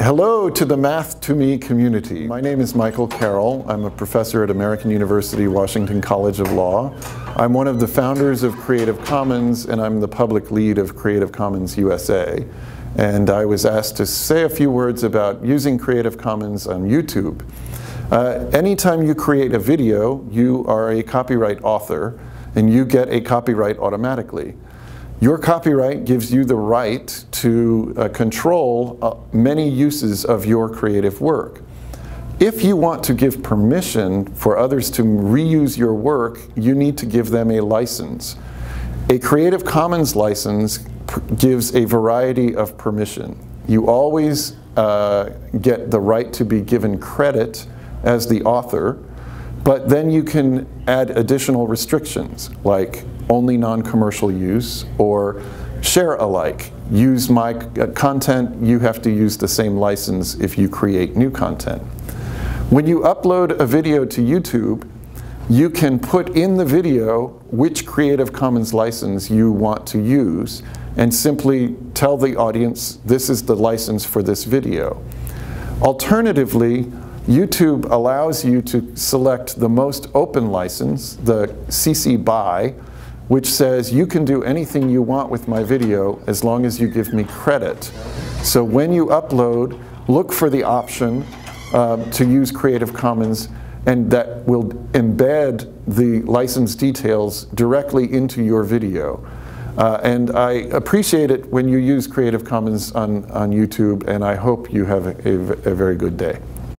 Hello to the math2me community. My name is Michael Carroll. I'm a professor at American University Washington College of Law. I'm one of the founders of Creative Commons and I'm the public lead of Creative Commons USA. And I was asked to say a few words about using Creative Commons on YouTube. Uh, anytime you create a video, you are a copyright author and you get a copyright automatically. Your copyright gives you the right to uh, control uh, many uses of your creative work. If you want to give permission for others to reuse your work, you need to give them a license. A Creative Commons license gives a variety of permission. You always uh, get the right to be given credit as the author, but then you can add additional restrictions like only non-commercial use or share alike. Use my content, you have to use the same license if you create new content. When you upload a video to YouTube, you can put in the video which Creative Commons license you want to use and simply tell the audience this is the license for this video. Alternatively, YouTube allows you to select the most open license, the CC BY, which says you can do anything you want with my video as long as you give me credit. So when you upload, look for the option uh, to use Creative Commons and that will embed the license details directly into your video. Uh, and I appreciate it when you use Creative Commons on, on YouTube and I hope you have a, a, a very good day.